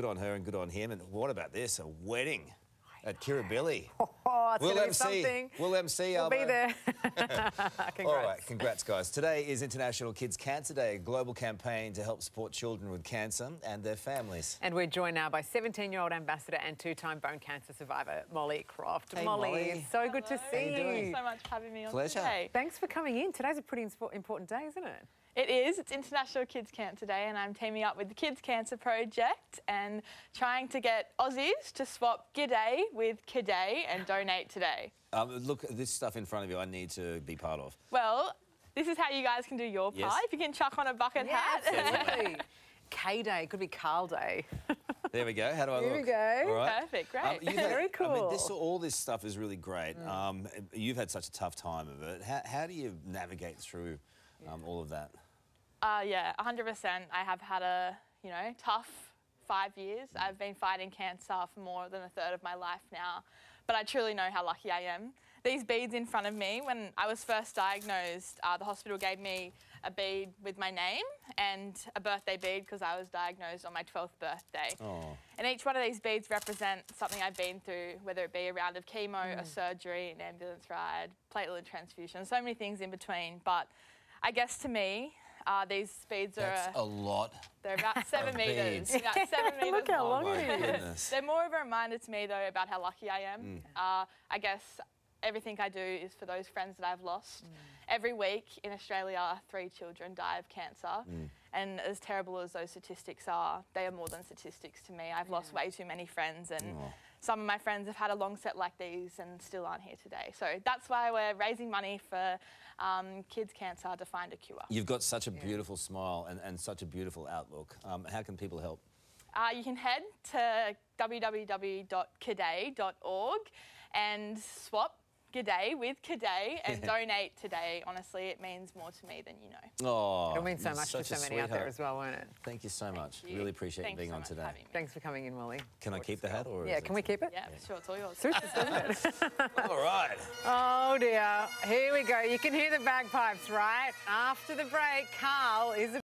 good on her and good on him. And what about this? A wedding at Kirribilli. Oh, it's We'll going to be MC. something. We'll MC. We'll be there. Congrats. All right, congrats, guys. Today is International Kids Cancer Day, a global campaign to help support children with cancer and their families. And we're joined now by 17-year-old ambassador and two-time bone cancer survivor, Molly Croft. Hey, Molly, Molly. it's so good to see you you. doing? Thank you so much for having me on Pleasure. today. Thanks for coming in. Today's a pretty important day, isn't it? It is. It's International Kids Cancer Day, and I'm teaming up with the Kids Cancer Project and trying to get Aussies to swap G'day with K'day and donate today. Um, look, this stuff in front of you, I need to be part of. Well, this is how you guys can do your part. Yes. If you can chuck on a bucket hat. absolutely. K-Day, could be Karl Day. There we go. How do I Here look? There we go. All right. Perfect, great. Um, you've had- Very I mean, this, all this stuff is really great. Um, you've had such a tough time of it. How, how do you navigate through um, all of that? Uh, yeah, 100%. I have had a, you know, tough five years. I've been fighting cancer for more than a third of my life now, but I truly know how lucky I am. These beads in front of me, when I was first diagnosed, uh, the hospital gave me a bead with my name and a birthday bead because I was diagnosed on my 12th birthday. Oh. And each one of these beads represent something I've been through, whether it be a round of chemo, a surgery, an ambulance ride, platelet transfusion, so many things in between. But I guess to me, uh, these beads are That's a lot. they're about seven meters. beads. About seven meters Look how long. long it is. goodness. They're more of a reminder to me though about how lucky I am. Uh, I guess everything I do is for those friends that I've lost. Every week in Australia, three children die of cancer. And as terrible as those statistics are, they are more than statistics to me. I've lost way too many friends, and Oh. some of my friends have had a long set like these and still aren't here today. So that's why we're raising money for um, kids' cancer to find a cure. You've got such a beautiful smile and, and such a beautiful outlook. Um, how can people help? Uh, you can head to www.kday.org and swap G'day with K'day and donate today. Honestly, it means more to me than you know. Oh, It'll mean so much to so many out there as well, won't it? Thank you so much. You. Really appreciate Thanks you being so on much today. me. Thanks for coming in, Molly. Can I keep the hat or? Yeah, can we keep it? Yeah, sure, it's all yours. Suits us, doesn't it? All right. Oh dear. Here we go. You can hear the bagpipes, right? After the break, Karl is